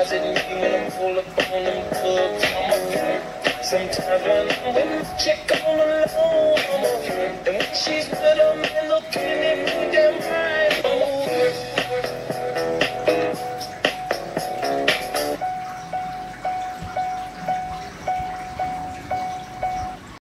closet and you when I'm full up on them clubs. I'm alright. Sometimes when I'm with chick all alone, I'm alright. and when she's